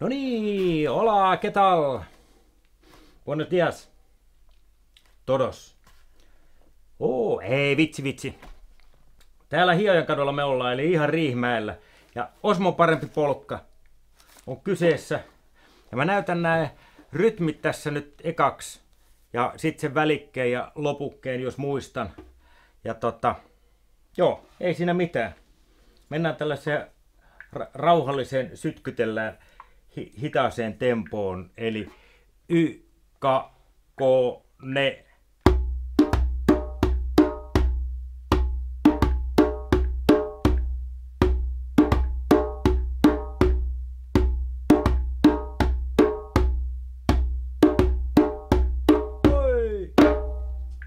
No niin, hola, ¿qué tal? Buenos días. Todos. Oo, ei vitsi vitsi. Täällä Hiojan kadulla me ollaan, eli ihan Riihmäellä. Ja Osmo parempi polkka on kyseessä. Ja mä näytän nämä rytmit tässä nyt ekaksi. Ja sitten sen välikkeen ja lopukkeen, jos muistan. Ja tota, joo, ei siinä mitään. Mennään tällaiseen ra- rauhalliseen sytkytellään hi- hitaaseen tempoon. Eli y, ka, ko, ne.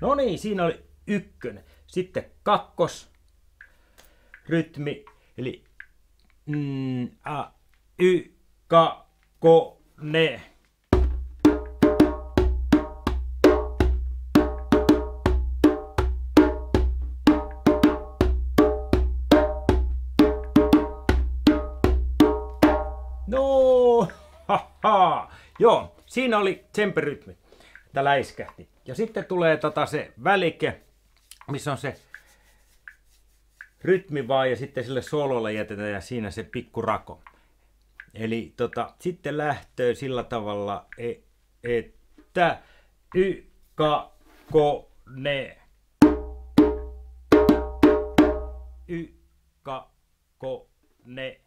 No niin, siinä oli ykkönen. Sitten kakkos rytmi, eli mm, a, y, ka, ko, ne. No, haha. Joo, siinä oli temperytmi, että läiskähti. Ja sitten tulee tota se välike, missä on se rytmi vaan ja sitten sille sololle jätetään ja siinä se pikku rako. Eli tota, sitten lähtöö sillä tavalla, e- että y, ka, ko, ne. Y, ka, ko, ne.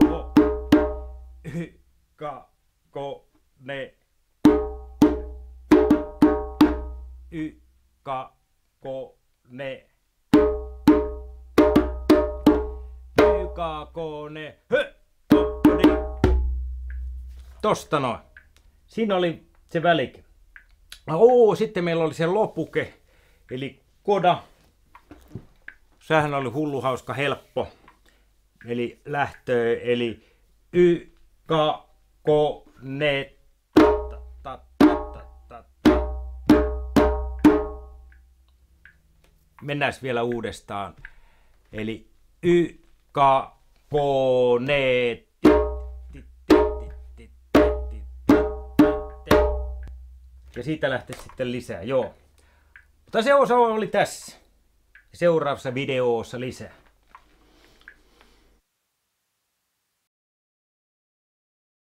Ko, y, ka, ko, ne. Y, ka, ko, ne. YKKne. Hö! Tosta noin. Siinä oli se välike. Oo, sitten meillä oli se lopuke, eli koda. Sehän oli hullu hauska helppo. Eli lähtö, eli y, ka, ko, ne. Mennään vielä uudestaan. Eli y, kakkoneet. Ja siitä lähtee sitten lisää, joo. Mutta se osa oli tässä. Seuraavassa videossa lisää.